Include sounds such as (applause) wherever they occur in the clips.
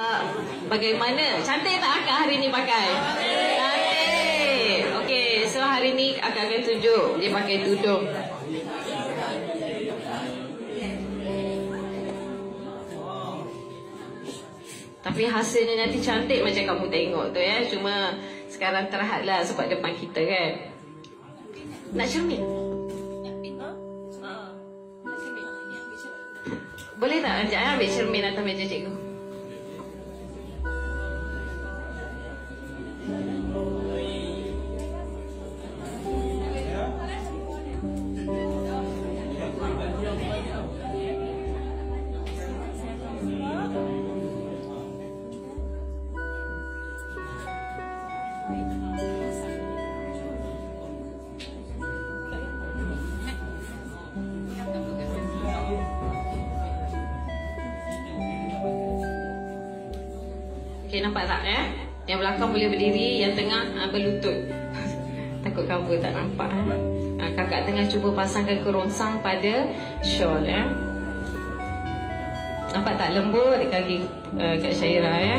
Uh, bagaimana? Cantik tak akak hari ni pakai? Cantik. Okey, so hari ni akak akan tunjuk dia pakai tudung. Tapi hasilnya nanti cantik macam kamu tengok tu ya. Cuma sekarang terhad lah sebab depan kita kan. Nak cermin? Boleh tak ajak ambil cermin atas meja cikgu? Okey nampak tak ya? Yang belakang boleh berdiri, yang tengah uh, berlutut. (laughs) Takut cover tak nampak eh. Uh, kakak tengah cuba pasangkan kerongsang pada shawl ya. Nampak tak lembut kaki uh, Kak Syairah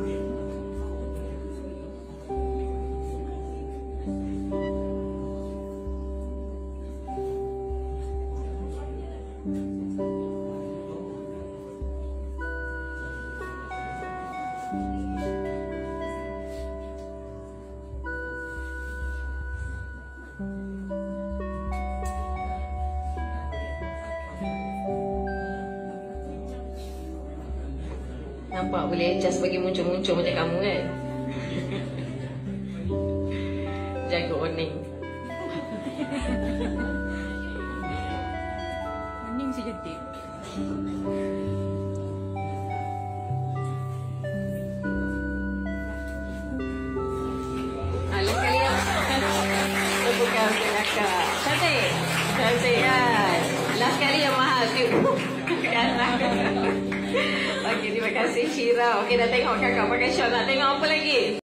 Nampak boleh adjust bagi muncul-muncul macam kamu kan? (laughs) Jaga Oning Kakak Cantik Cantik kan Last kali yang mahal tu Okey terima kasih Syira Okey dah tengok kakak pakai shawl Nak tengok apa lagi